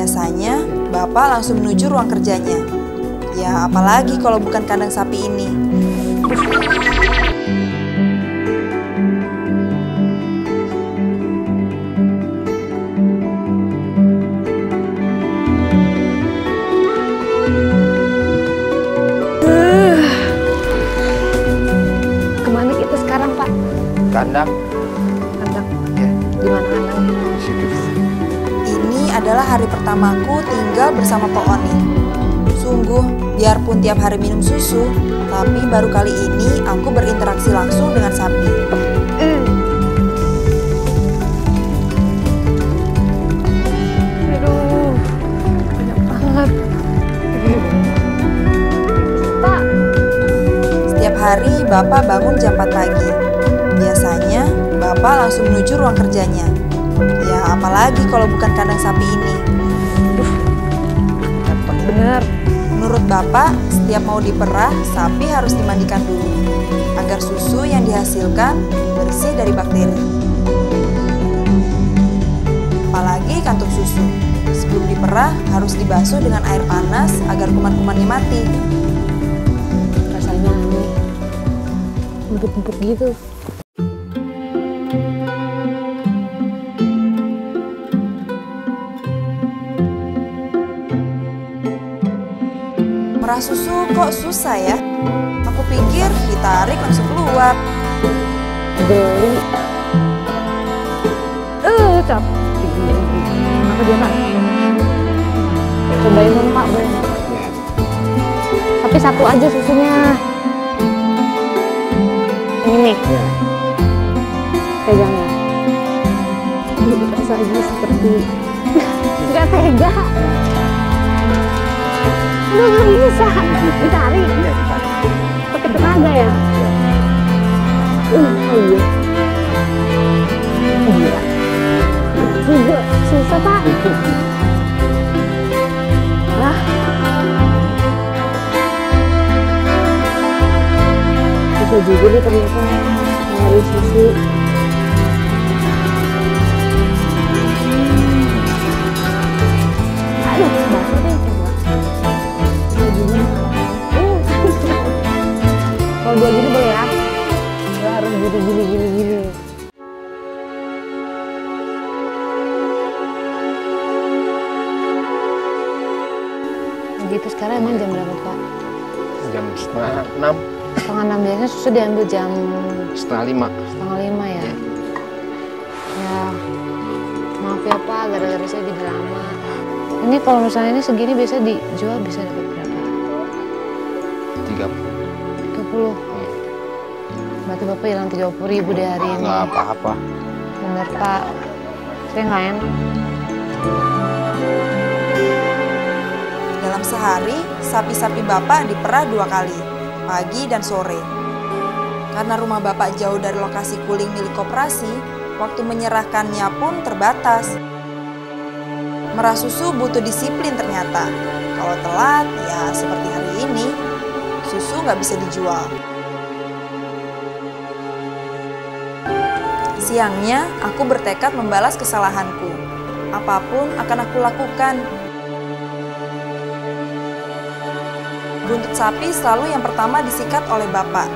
Biasanya, Bapak langsung menuju ruang kerjanya. Ya, apalagi kalau bukan kandang sapi ini. Ke mana kita sekarang, Pak? Kandang. Kandang. Adalah hari pertamaku tinggal bersama Pak Oni. Sungguh, biarpun tiap hari minum susu, tapi baru kali ini aku berinteraksi langsung dengan sapi. Pak, Setiap hari Bapak bangun jam 4 pagi. Biasanya Bapak langsung menuju ruang kerjanya. Ya, apalagi kalau bukan kandang sapi ini. cepet bener. Menurut Bapak, setiap mau diperah, sapi harus dimandikan dulu agar susu yang dihasilkan bersih dari bakteri. Apalagi kantung susu. Sebelum diperah harus dibasuh dengan air panas agar kuman-kumannya mati. Rasanya aneh. Empuk-empuk gitu. Merah susu kok susah ya? Aku pikir ditarik langsung keluar. Geli. Eh, capek. Apa dia, Pak? Cobain dong, Pak. boleh. Tapi satu aja susunya. Ini nih. Ya. Pegang ya. Aduh, rasanya seperti nggak tega. Udah nggak bisa. Ditarik. Iya, ditarik. Pakai tenaga ya. Uh, oh iya. Gila. Juga susah pak. Lah. Susah juga nih ternyata nyari Kalau dua gini boleh ya? Gak harus gini gini gini gini. Nah, gitu sekarang emang jam berapa pak? Jam setengah enam. Setengah enam biasanya susu diambil jam setengah lima. Setengah lima ya. ya. Ya, maaf ya pak, gara-gara saya jadi lama. Ini kalau misalnya ini segini biasa dijual bisa dapat berapa? 30 puluh. Iya. Berarti Bapak hilang tiga puluh ribu deh hari ini. Gak apa-apa. Bener Pak, saya gak enak. Dalam sehari, sapi-sapi Bapak diperah dua kali, pagi dan sore. Karena rumah Bapak jauh dari lokasi kuling milik koperasi, waktu menyerahkannya pun terbatas. Merah susu butuh disiplin ternyata. Kalau telat, ya seperti hari ini, susu nggak bisa dijual. Siangnya, aku bertekad membalas kesalahanku. Apa pun akan aku lakukan Buntut sapi selalu yang pertama disikat oleh bapak.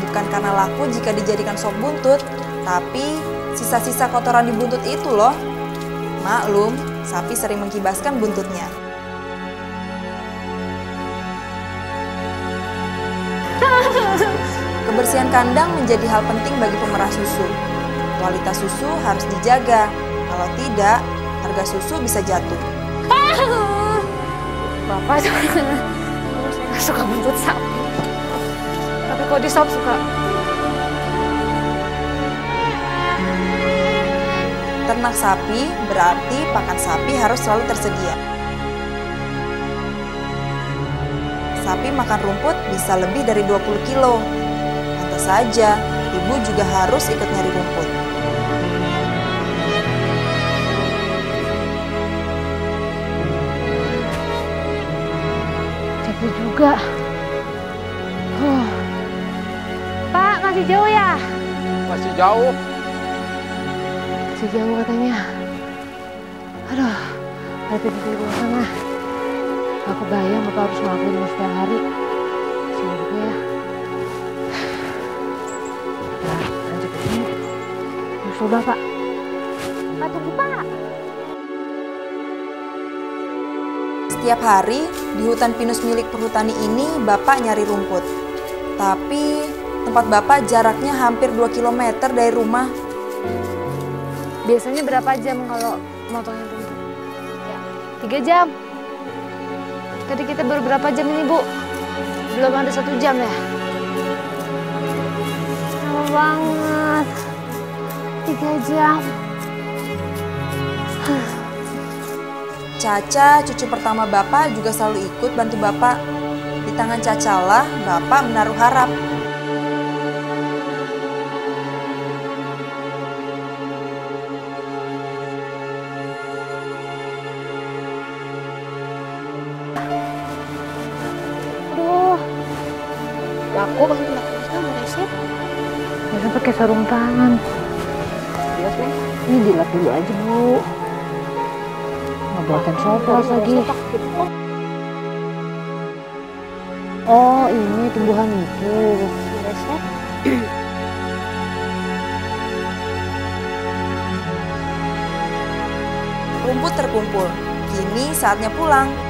Bukan karena laku jika dijadikan sop buntut, tapi sisa-sisa kotoran di buntut itu loh. Maklum, sapi sering mengkibaskan buntutnya. Kebersihan kandang menjadi hal penting bagi pemerah susu. Kualitas susu harus dijaga. Kalau tidak, harga susu bisa jatuh. Bapak nggak suka buntut sapi. Tapi kok di sop suka. Ternak sapi berarti pakan sapi harus selalu tersedia. Sapi makan rumput bisa lebih dari 20 kilo. Saja, ibu juga harus ikut nyari rumput. Capek juga. Huh. Pak, masih jauh ya? Masih jauh. Masih jauh katanya. Aduh, Tapi di luar sana. Gak kebayang Bapak harus ngelakuin setiap hari. Sini juga ya. Bapak. Pak, tunggu Pak. Setiap hari di hutan pinus milik perhutani ini Bapak nyari rumput. Tapi tempat Bapak jaraknya hampir 2 km dari rumah. Biasanya berapa jam kalau motongin rumput? Ya, tiga jam. Tadi kita baru berapa jam ini, Bu? Belum ada satu jam ya? Lama banget. Tiga jam. Caca, cucu pertama Bapak juga selalu ikut bantu Bapak. Di tangan Caca lah Bapak menaruh harap. Aduh, Laku bantu laku sama resep. bisa pakai sarung tangan. Ini dilap dulu aja, Bu. Nggak buatan soplas lagi. Oh, ini tumbuhan itu. Resep. Rumput terkumpul. Kini saatnya pulang.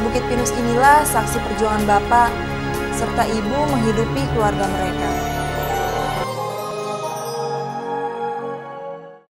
Bukit Pinus inilah saksi perjuangan Bapak serta Ibu menghidupi keluarga mereka.